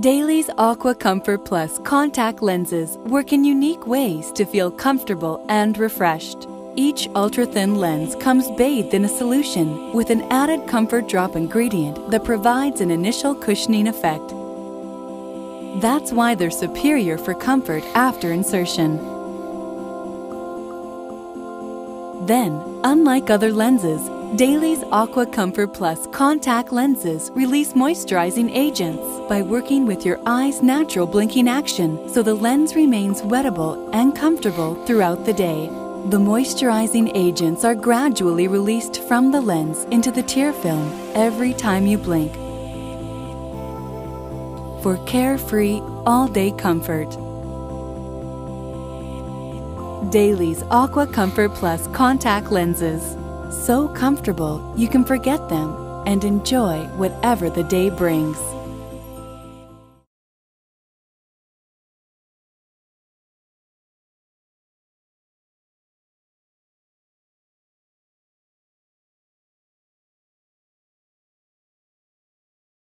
Dailies AquaComfort Plus contact lenses work in unique ways to feel comfortable and refreshed. Each ultra thin lens comes bathed in a solution with an added comfort drop ingredient that provides an initial cushioning effect. That's why they're superior for comfort after insertion. Then, unlike other lenses, Dailies AquaComfort Plus contact lenses release moisturizing agents by working with your eye's natural blinking action so the lens remains wettable and comfortable throughout the day. The moisturizing agents are gradually released from the lens into the tear film every time you blink for carefree, all day comfort. Dailies AquaComfort Plus contact lenses. So comfortable you can forget them and enjoy whatever the day brings.